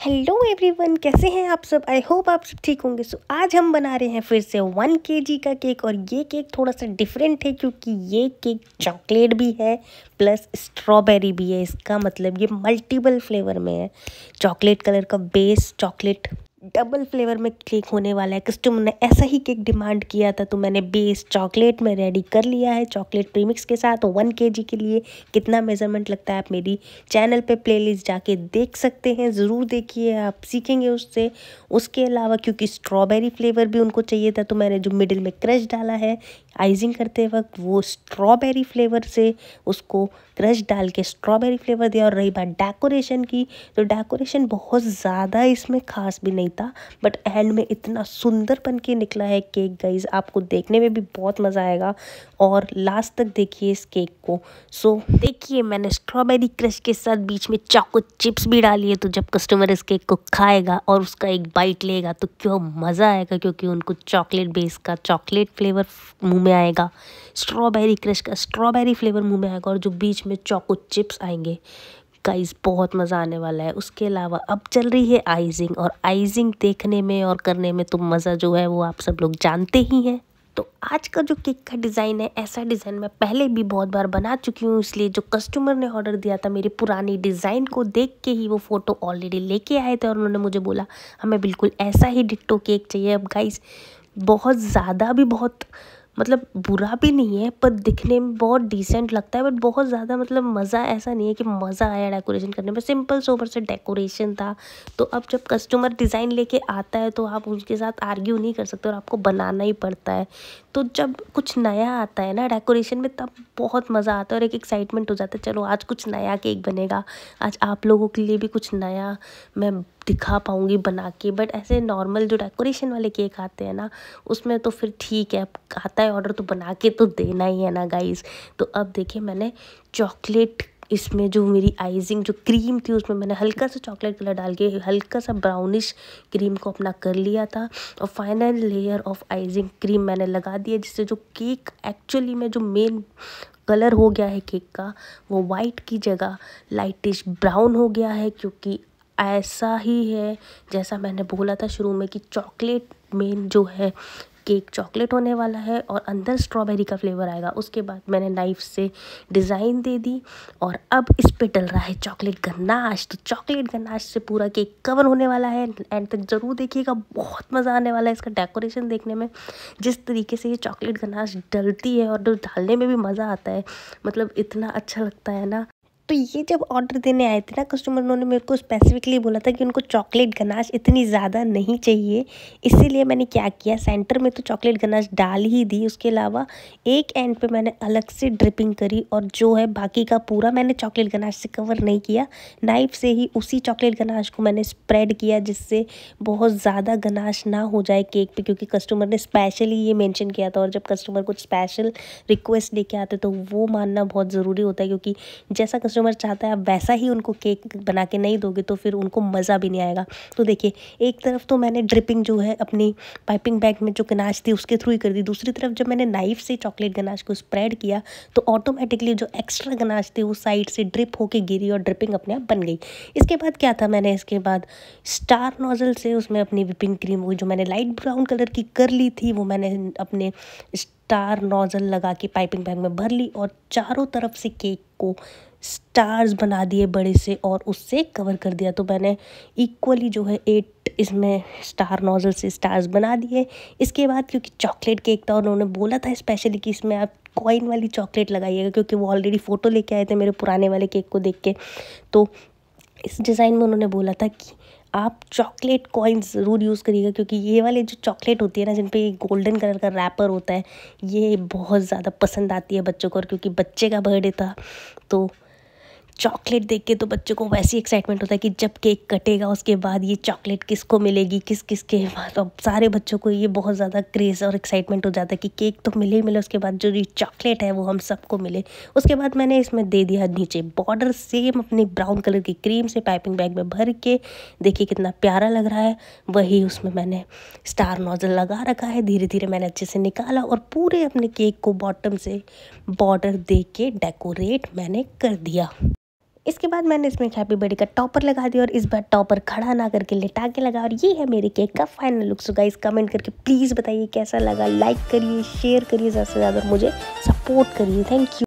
Hello everyone कैसे हैं आप सब? आई होप आप सब ठीक होंगे। सो so, आज हम बना रहे हैं फिर से वन के का केक और ये केक थोड़ा सा डिफरेंट है क्योंकि ये केक चॉकलेट भी है प्लस स्ट्रॉबेरी भी है। इसका मतलब ये मल्टीपल फ्लेवर में है। चॉकलेट कलर का बेस चॉकलेट डबल फ्लेवर में केक होने वाला है। कस्टमर ने ऐसा ही केक डिमांड किया था तो मैंने बेस चॉकलेट में रेडी कर लिया है चॉकलेट प्रीमिक्स के साथ। वन के जी के लिए कितना मेज़रमेंट लगता है आप मेरी चैनल पे प्लेलिस्ट जाके देख सकते हैं। ज़रूर देखिए, आप सीखेंगे उससे। उसके अलावा क्योंकि स्ट्रॉबेरी फ्लेवर भी उनको चाहिए था तो मैंने जो मिडिल में क्रश डाला है आइजिंग करते वक्त, वो स्ट्रॉबेरी फ्लेवर से उसको क्रश डाल के स्ट्रॉबेरी फ्लेवर दिया और रही बात डेकोरेशन की तो डेकोरेशन बहुत ज़्यादा इसमें खास भी नहीं था, बट एंड में इतना सुंदर बन के निकला है केक गाइज़ आपको देखने में भी बहुत मज़ा आएगा। और लास्ट तक देखिए इस केक को। सो देखिए मैंने स्ट्रॉबेरी क्रश के साथ बीच में चॉको चिप्स भी डाली है तो जब कस्टमर इस केक को खाएगा और उसका एक बाइट लेगा तो क्यों मज़ा आएगा, क्योंकि उनको चॉकलेट बेस का चॉकलेट फ्लेवर मुँह में आएगा। स्ट्रॉबेरी क्रश का, स्ट्रॉबेरी फ्लेवर मुँह में आएगा और जो बीच में चॉको चिप्स आएँगे गाइस बहुत मज़ा आने वाला है। उसके अलावा अब चल रही है आइजिंग और आइजिंग देखने में और करने में तो मज़ा जो है वो आप सब लोग जानते ही हैं। तो आज का जो केक का डिज़ाइन है, ऐसा डिज़ाइन मैं पहले भी बहुत बार बना चुकी हूँ, इसलिए जो कस्टमर ने ऑर्डर दिया था, मेरी पुरानी डिज़ाइन को देख के ही वो फ़ोटो ऑलरेडी लेके आए थे और उन्होंने मुझे बोला, हमें बिल्कुल ऐसा ही डिट्टो केक चाहिए। अब गाइस बहुत ज़्यादा भी बहुत मतलब बुरा भी नहीं है, पर दिखने में बहुत डिसेंट लगता है बट बहुत ज़्यादा मतलब मज़ा ऐसा नहीं है कि मज़ा आया डेकोरेशन करने में। सिंपल सोबर से डेकोरेशन था। तो अब जब कस्टमर डिज़ाइन लेके आता है तो आप उसके साथ आर्ग्यू नहीं कर सकते और आपको बनाना ही पड़ता है। तो जब कुछ नया आता है ना डेकोरेशन में, तब बहुत मज़ा आता है और एक एक्साइटमेंट हो जाता है, चलो आज कुछ नया केक बनेगा। आज आप लोगों के लिए भी कुछ नया मैं दिखा पाऊँगी बना के बट ऐसे नॉर्मल जो डेकोरेशन वाले केक आते हैं ना, उसमें तो फिर ठीक है आता है ऑर्डर तो बना के तो देना ही है ना गाइस तो अब देखिए मैंने चॉकलेट इसमें जो मेरी आइजिंग जो क्रीम थी उसमें मैंने हल्का सा चॉकलेट कलर डाल के, हल्का सा ब्राउनिश क्रीम को अपना कर लिया था। और final layer of icing cream मैंने लगा दिया, जिससे जो केक एक्चुअली में जो मेन कलर हो गया है केक का, वो वाइट की जगह लाइटिश ब्राउन हो गया है, क्योंकि ऐसा ही है, जैसा मैंने बोला था शुरू में कि चॉकलेट मेन जो है, केक चॉकलेट होने वाला है और अंदर स्ट्रॉबेरी का फ्लेवर आएगा। उसके बाद मैंने नाइफ से डिज़ाइन दे दी और अब इस पे डल रहा है चॉकलेट गन्नाश। तो चॉकलेट गन्नाश से पूरा केक कवर होने वाला है एंड तक ज़रूर देखिएगा, बहुत मज़ा आने वाला है इसका डेकोरेशन देखने में। जिस तरीके से ये चॉकलेट गन्नाश डलती है और डालने में भी मज़ा आता है मतलब इतना अच्छा लगता है ना। तो ये जब ऑर्डर देने आए थे ना कस्टमर उन्होंने मेरे को स्पेसिफिकली बोला था कि उनको चॉकलेट गनाश इतनी ज़्यादा नहीं चाहिए। इसीलिए मैंने क्या किया सेंटर में तो चॉकलेट गनाश डाल ही दी। उसके अलावा एक एंड पे मैंने अलग से ड्रिपिंग करी और जो है बाकी का पूरा मैंने चॉकलेट गनाश से कवर नहीं किया। नाइफ से ही उसी चॉकलेट गनाश को मैंने स्प्रेड किया जिससे बहुत ज़्यादा गनाश ना हो जाए केक पर क्योंकि कस्टमर ने स्पेशली ये मैंशन किया था और जब कस्टमर कुछ स्पेशल रिक्वेस्ट लेके आते तो वो मानना बहुत ज़रूरी होता है, क्योंकि जैसा कस्टमर कस्टमर चाहता है, आप वैसा ही उनको केक बना के नहीं दोगे तो फिर उनको मज़ा भी नहीं आएगा। तो देखिए, एक तरफ़ तो मैंने ड्रिपिंग जो है अपनी पाइपिंग बैग में जो गनाश थी उसके थ्रू ही कर दी। दूसरी तरफ़ जब मैंने नाइफ से चॉकलेट गनाश को स्प्रेड किया तो ऑटोमेटिकली जो एक्स्ट्रा गनाश थी वो साइड से ड्रिप होके गिरी और ड्रिपिंग अपने आप बन गई। इसके बाद क्या था मैंने इसके बाद स्टार नोज़ल से उसमें अपनी विपिंग क्रीम वो जो मैंने लाइट ब्राउन कलर की कर ली थी, वो मैंने अपने स्टार नोज़ल लगा के पाइपिंग बैग में भर ली और चारों तरफ़ से केक को स्टार्स बना दिए बड़े से और उससे कवर कर दिया। तो मैंने इक्वली जो है एट इसमें स्टार नोज़ल से स्टार्स बना दिए। इसके बाद क्योंकि चॉकलेट केक था, उन्होंने बोला था स्पेशली कि इसमें आप कॉइन वाली चॉकलेट लगाइएगा क्योंकि वो ऑलरेडी फ़ोटो लेके आए थे मेरे पुराने वाले केक को देख के। तो इस डिज़ाइन में उन्होंने बोला था कि आप चॉकलेट कॉइन्स ज़रूर यूज़ करिएगा, क्योंकि ये वाले जो चॉकलेट होती है ना जिन पे गोल्डन कलर का रैपर होता है, ये बहुत ज़्यादा पसंद आती है बच्चों को और क्योंकि बच्चे का बर्थडे था तो चॉकलेट देख के तो बच्चों को वैसी एक्साइटमेंट होता है कि जब केक कटेगा उसके बाद ये चॉकलेट किसको मिलेगी, किस किस के बाद। अब सारे बच्चों को ये बहुत ज़्यादा क्रेज़ और एक्साइटमेंट हो जाता है कि केक तो मिले ही मिले, उसके बाद जो ये चॉकलेट है वो हम सबको मिले। उसके बाद मैंने इसमें दे दिया नीचे बॉर्डर सेम अपनी ब्राउन कलर की क्रीम से पाइपिंग बैग में भर के। देखिए कितना प्यारा लग रहा है। वही उसमें मैंने स्टार नोज़ल लगा रखा है। धीरे धीरे मैंने अच्छे से निकाला और पूरे अपने केक को बॉटम से बॉर्डर दे के डेकोरेट मैंने कर दिया। इसके बाद मैंने इसमें हैप्पी बर्थडे का टॉपर लगा दिया और इस बार टॉपर खड़ा ना करके लेटा के लगा और ये है मेरे केक का final look so guys comment करके प्लीज़ बताइए कैसा लगा। लाइक करिए शेयर करिए ज़्यादा से ज़्यादा मुझे सपोर्ट करिए। Thank you